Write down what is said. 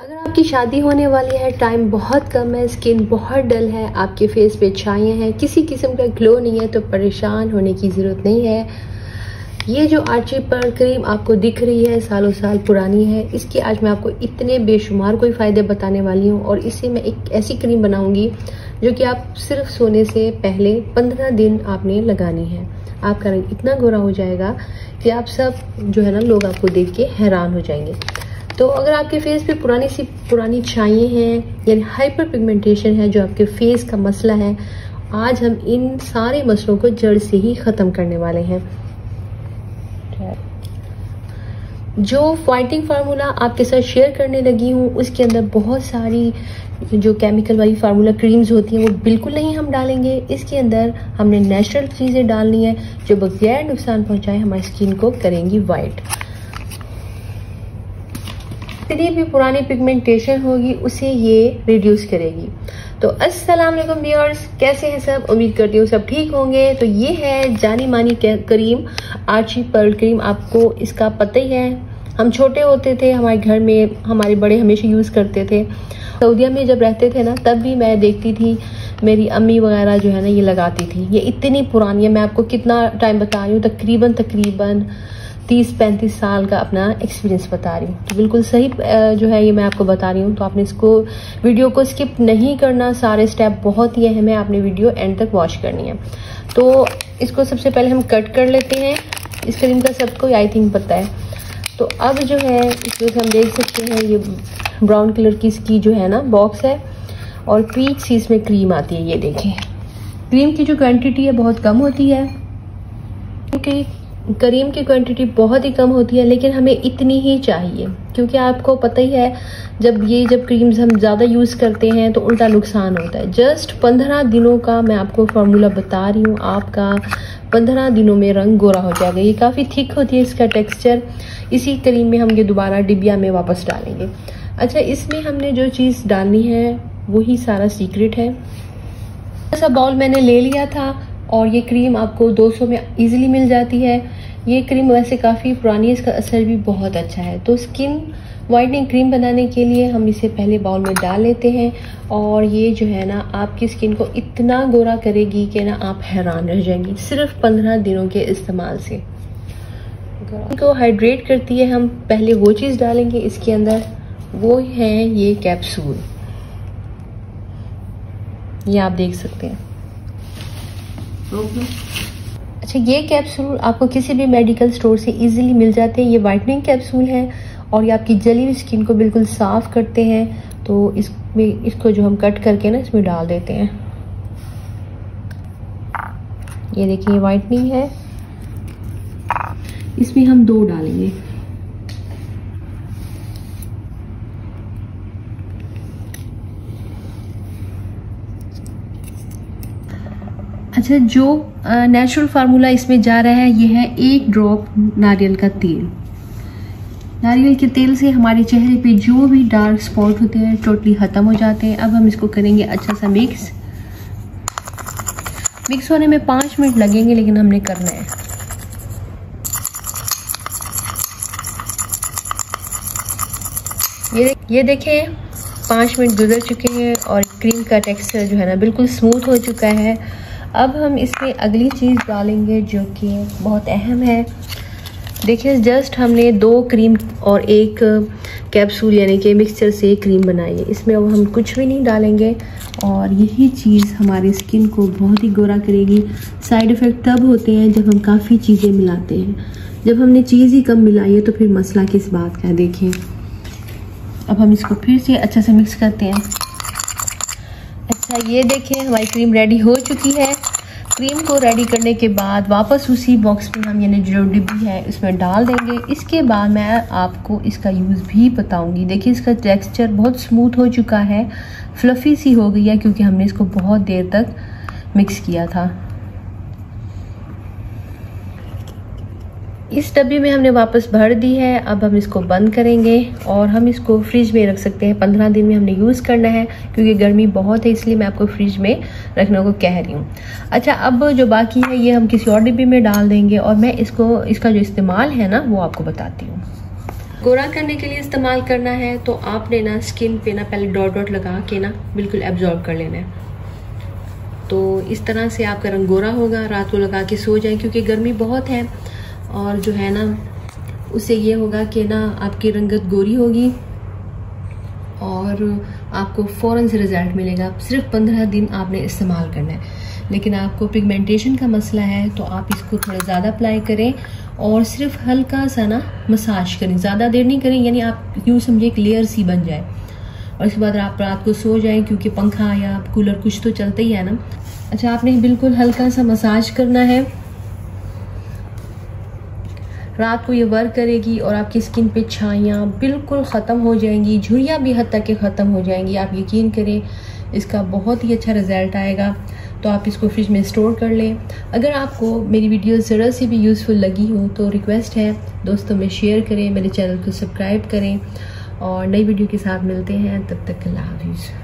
अगर आपकी शादी होने वाली है टाइम बहुत कम है स्किन बहुत डल है, आपके फेस पे छाइयाँ हैं, किसी किस्म का ग्लो नहीं है तो परेशान होने की ज़रूरत नहीं है। ये जो आर्ची पर क्रीम आपको दिख रही है, सालों साल पुरानी है, इसके आज मैं आपको इतने बेशुमार कोई फ़ायदे बताने वाली हूँ और इससे मैं एक ऐसी क्रीम बनाऊँगी जो कि आप सिर्फ़ सोने से पहले पंद्रह दिन आपने लगानी है। आपका रंग इतना गोरा हो जाएगा कि आप सब जो है ना, लोग आपको देख के हैरान हो जाएँगे। तो अगर आपके फेस पे पुरानी सी पुरानी छाइयाँ हैं, यानी हाइपर पिगमेंटेशन है जो आपके फेस का मसला है, आज हम इन सारे मसलों को जड़ से ही ख़त्म करने वाले हैं। जो फाइटिंग फार्मूला आपके साथ शेयर करने लगी हूँ, उसके अंदर बहुत सारी जो केमिकल वाली फार्मूला क्रीम्स होती हैं, वो बिल्कुल नहीं हम डालेंगे। इसके अंदर हमने नेचुरल चीज़ें डालनी है, जो बगैर नुकसान पहुँचाए हमारी स्किन को करेंगी वाइट जितनी भी पुरानी पिगमेंटेशन होगी, उसे ये रिड्यूस करेगी। तो अस्सलाम वालेकुम व्यूअर्स कैसे हैं सब? उम्मीद करती हूँ सब ठीक होंगे। तो ये है जानी मानी करीम, आर्ची पर्ल क्रीम आपको इसका पता ही है। हम छोटे होते थे, हमारे घर में हमारे बड़े हमेशा यूज़ करते थे। सऊदिया में जब रहते थे ना, तब भी मैं देखती थी, मेरी अम्मी वगैरह जो है ना, ये लगाती थी। ये इतनी पुरानी है, मैं आपको कितना टाइम बता रही हूँ, तकरीबन तकरीबन तीस पैंतीस साल का अपना एक्सपीरियंस बता रही हूँ। तो बिल्कुल सही जो है ये मैं आपको बता रही हूँ। तो आपने इसको वीडियो को स्किप नहीं करना, सारे स्टेप बहुत ही अहम है, आपने वीडियो एंड तक वॉच करनी है। तो इसको सबसे पहले हम कट कर लेते हैं। इस क्रीम का सबको आई थिंक पता है। तो अब जो है इसमें हम देख सकते हैं, ये ब्राउन कलर की इसकी जो है ना बॉक्स है। और पीच सी इसमें क्रीम आती है, ये देखें। क्रीम की जो क्वांटिटी है, बहुत कम होती है। क्योंकि करीम की क्वांटिटी बहुत ही कम होती है, लेकिन हमें इतनी ही चाहिए। क्योंकि आपको पता ही है, जब ये, जब क्रीम्स हम ज़्यादा यूज़ करते हैं तो उल्टा नुकसान होता है। जस्ट पंद्रह दिनों का मैं आपको फार्मूला बता रही हूँ, आपका पंद्रह दिनों में रंग गोरा हो जाएगा। ये काफ़ी थिक होती है इसका टेक्सचर इसी क्रीम में हम ये दोबारा डिबिया में वापस डालेंगे। अच्छा इसमें हमने जो चीज़ डालनी है, वही सारा सीक्रेट है। ऐसा बाउल मैंने ले लिया था, और ये क्रीम आपको 200 में इजीली मिल जाती है। ये क्रीम वैसे काफ़ी पुरानी है, इसका असर भी बहुत अच्छा है। तो स्किन वाइटनिंग क्रीम बनाने के लिए हम इसे पहले बाउल में डाल लेते हैं और ये जो है ना, आपकी स्किन को इतना गोरा करेगी कि ना आप हैरान रह जाएँगी, सिर्फ़ पंद्रह दिनों के इस्तेमाल से। को हाइड्रेट करती है हम, पहले वो चीज़ डालेंगे इसके अंदर, वो है ये कैप्सूल ये आप देख सकते हैं। अच्छा ये कैप्सूल आपको किसी भी मेडिकल स्टोर से इजीली मिल जाते हैं। ये वाइटनिंग कैप्सूल है और ये आपकी जली हुई स्किन को बिल्कुल साफ़ करते हैं। तो इसमें, इसको जो हम कट करके ना, इसमें डाल देते हैं। ये देखिए वाइटनिंग है। इसमें हम दो डालेंगे। अच्छा जो नेचुरल फार्मूला इसमें जा रहा है, ये है एक ड्रॉप नारियल का तेल। नारियल के तेल से हमारे चेहरे पे जो भी डार्क स्पॉट होते हैं टोटली ख़त्म हो जाते हैं। अब हम इसको करेंगे अच्छा सा मिक्स मिक्स होने में पाँच मिनट लगेंगे, लेकिन हमने करना है। ये ये देखें, पाँच मिनट गुजर चुके हैं और क्रीम का टेक्सचर जो है ना, बिल्कुल स्मूथ हो चुका है। अब हम इसमें अगली चीज़ डालेंगे जो कि बहुत अहम है। देखिए, जस्ट हमने दो क्रीम और एक कैप्सूल यानी कि मिक्सचर से क्रीम बनाई है। इसमें अब हम कुछ भी नहीं डालेंगे और यही चीज़ हमारी स्किन को बहुत ही गोरा करेगी। साइड इफ़ेक्ट तब होते हैं जब हम काफ़ी चीज़ें मिलाते हैं। जब हमने चीज़ ही कम मिलाई है तो फिर मसला किस बात का देखिए। अब हम इसको फिर से अच्छा से मिक्स करते हैं। अच्छा ये देखें, हमारी क्रीम रेडी हो चुकी है। क्रीम को रेडी करने के बाद वापस उसी बॉक्स में हम, यानी जो डिब्बी है, उसमें डाल देंगे। इसके बाद मैं आपको इसका यूज़ भी बताऊँगी। देखिए, इसका टेक्सचर बहुत स्मूथ हो चुका है। फ्लफ़ी सी हो गई है, क्योंकि हमने इसको बहुत देर तक मिक्स किया था। इस डब्बी में हमने वापस भर दी है। अब हम इसको बंद करेंगे और हम इसको फ्रिज में रख सकते हैं। पंद्रह दिन में हमने यूज़ करना है, क्योंकि गर्मी बहुत है, इसलिए मैं आपको फ्रिज में रखने को कह रही हूँ। अच्छा अब जो बाकी है, ये हम किसी और डिब्बी में डाल देंगे और मैं इसको, इसका जो इस्तेमाल है ना, वो आपको बताती हूँ। गोरा करने के लिए इस्तेमाल करना है तो आपने ना स्किन पे ना पहले डॉट डॉट लगा के ना बिल्कुल एब्जॉर्ब कर लेना है। तो इस तरह से आपका रंग गोरा होगा, रात को लगा के सो जाए, क्योंकि गर्मी बहुत है। और जो है ना उससे ये होगा कि ना आपकी रंगत गोरी होगी और आपको फ़ौरन से रिज़ल्ट मिलेगा। सिर्फ़ पंद्रह दिन आपने इस्तेमाल करना है। लेकिन आपको पिगमेंटेशन का मसला है तो आप इसको थोड़ा ज़्यादा अप्लाई करें और सिर्फ़ हल्का सा ना मसाज करें। ज़्यादा देर नहीं करें, यानी आप यूँ समझे एक लेयर सी बन जाए। और इसके बाद आप रात को सो जाए, क्योंकि पंखा या कूलर कुछ तो चलता ही है ना। अच्छा आपने बिल्कुल हल्का सा मसाज करना है। रात को ये वर्क करेगी और आपकी स्किन पे छाइयाँ बिल्कुल ख़त्म हो जाएँगी, झुरियाँ भी हद तक के ख़त्म हो जाएँगी। आप यकीन करें, इसका बहुत ही अच्छा रिज़ल्ट आएगा। तो आप इसको फ्रिज में स्टोर कर लें। अगर आपको मेरी वीडियो ज़रा सी भी यूज़फुल लगी हो तो रिक्वेस्ट है, दोस्तों में शेयर करें, मेरे चैनल को सब्सक्राइब करें और नई वीडियो के साथ मिलते हैं। तब तक अल्लाह हाफिज़।